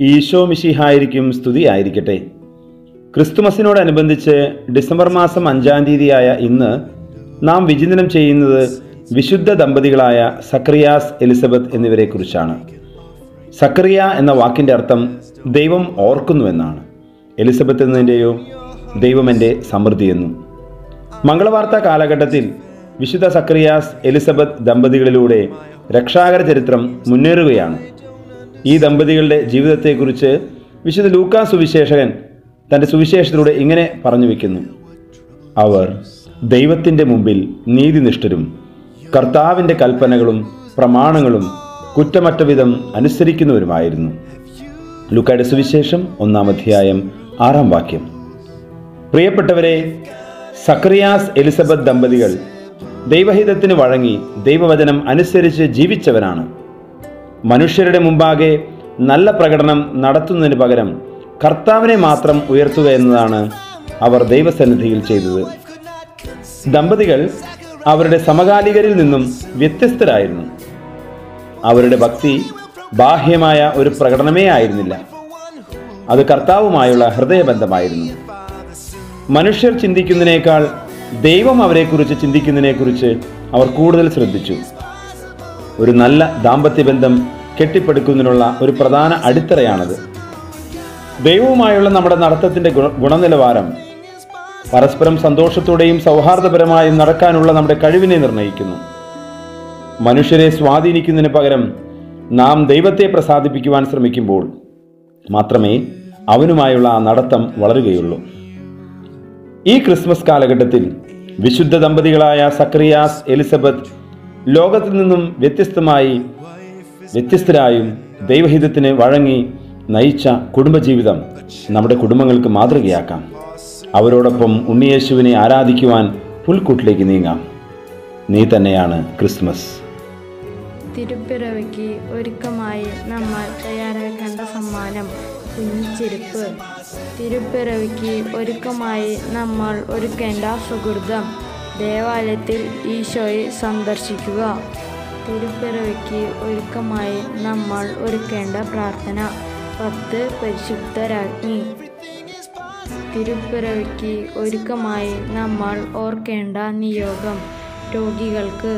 ഈശോ മിശിഹായിരിക്കും സ്തുതിയായിരിക്കട്ടെ ക്രിസ്തുമസിനോടനുബന്ധിച്ച് ഡിസംബർ മാസം അഞ്ചാം തീയതിയായ ഇന്ന് നാം വിചിന്തനം ചെയ്യുന്നത് വിശുദ്ധ ദമ്പതികളായ സക്രിയാസ് എലിസബത്ത് എന്നിവരെ കുറിച്ചാണ് സക്രിയ എന്ന വാക്കിന്റെ അർത്ഥം ദൈവം ഓർക്കുന്നുവെന്നാണ്. എലിസബത്ത് എന്നതിന്റെയോ ദൈവം എന്റെ സമൃദ്ധി എന്നും. മംഗളവാർത്ത കാലഘട്ടത്തിൽ വിശുദ്ധ സക്രിയാസ് എലിസബത്ത് ദമ്പതികളിലൂടെ രക്ഷാകര ചരിത്രം മുന്നേറുകയാണ്. ഈ ദമ്പതികളുടെ ജീവിതത്തെക്കുറിച്ച് വിശുദ്ധ ലൂക്കാ സുവിശേഷകൻ തന്റെ സുവിശേഷത്തിലൂടെ ഇങ്ങനെ പറഞ്ഞു വയ്ക്കുന്നു അവർ ദൈവത്തിന്റെ മുമ്പിൽ നീതിനിഷ്ഠരും കർത്താവിന്റെ കൽപ്പനകളും പ്രമാണങ്ങളും കുറ്റമറ്റ വിധം അനുസരിക്കുന്നവരുമായിരുന്നു. ലൂക്കായുടെ സുവിശേഷം ഒന്നാം അധ്യായം ആറാം വാക്യം. പ്രിയപ്പെട്ടവരെ സക്രിയാസ് എലിസബത്ത് ദമ്പതികൾ ദൈവഹിതത്തിന് വഴങ്ങി ദൈവവചനം അനുസരിച്ച് ജീവിച്ചവരാണ് മനുഷ്യരുടെ മുമ്പാകെ നല്ല പ്രകടനം നടത്തുന്നതിന് പകരം കർത്താവിനെ മാത്രം ഉയർത്തുക എന്നതാണ് അവർ ദൈവസന്നിധിയിൽ ചെയ്തത്. ദമ്പതികൾ അവരുടെ സമകാലികരിൽ നിന്നും വ്യത്യസ്തരായിരുന്നു. അവരുടെ ഭക്തി ബാഹ്യമായ ഒരു പ്രകടനമേ ആയിരുന്നില്ല. അത് കർത്താവുമായുള്ള ഹൃദയബന്ധമായിരുന്നു. മനുഷ്യർ ചിന്തിക്കുന്നതിനേക്കാൾ ദൈവം അവരെക്കുറിച്ച് ചിന്തിക്കുന്നതിനെക്കുറിച്ച് അവർ കൂടുതൽ ശ്രദ്ധിച്ചു. ഒരു നല്ല ദാമ്പത്യ ബന്ധം കെട്ടിപ്പടുക്കുന്നതിനുള്ള ഒരു പ്രധാന അടിത്തറയാണത്. ദൈവവുമായുള്ള നമ്മുടെ നടത്തത്തിന്റെ ഗുണനിലവാരം പരസ്പരം സന്തോഷത്തോടെയും സൗഹാർദ്ദപരമായും നടക്കാനുള്ള നമ്മുടെ കഴിവിനെ നിർണയിക്കുന്നു മനുഷ്യരെ സ്വാധീനിക്കുന്നതിന് പകരം നാം ദൈവത്തെ പ്രസാദിപ്പിക്കുവാൻ ശ്രമിക്കുമ്പോൾ മാത്രമേ അവനുമായുള്ള ആ നടത്തം വളരുകയുള്ളൂ. ഈ ക്രിസ്മസ് കാലഘട്ടത്തിൽ വിശുദ്ധ ദമ്പതികളായ സക്രിയാസ് എലിസബത്ത് ലോകത്തിൽ നിന്നും വ്യത്യസ്തമായി വ്യത്യസ്തരായും ദൈവഹിതത്തിന് വഴങ്ങി നയിച്ച കുടുംബജീവിതം നമ്മുടെ കുടുംബങ്ങൾക്ക് മാതൃകയാക്കാം. അവരോടൊപ്പം ഉണ്ണിയേശുവിനെ ആരാധിക്കുവാൻ പുൽക്കൂട്ടിലേക്ക് നീങ്ങാം. നീ തന്നെയാണ് ക്രിസ്മസ്. തിരുപ്പിറവിക്ക് ഒരുക്കമായി നമ്മൾ തയ്യാറാക്കേണ്ട സമ്മാനം കുഞ്ഞിച്ചെരുപ്പ് തിരുപ്പിറവിക്ക് ഒരുക്കമായി നമ്മൾ ഒരുക്കേണ്ട സുഹൃതം. ദേവാലയത്തിൽ ഈശോയെ സന്ദർശിക്കുക. തിരുപ്പിറവിക്ക് ഒരുക്കമായി നമ്മൾ ഒരുക്കേണ്ട പ്രാർത്ഥന. പത്ത് പരിശുദ്ധരാജ്ഞി. തിരുപ്പിറവിക്ക് ഒരുക്കമായി നമ്മൾ ഓർക്കേണ്ട നിയോഗം. രോഗികൾക്ക്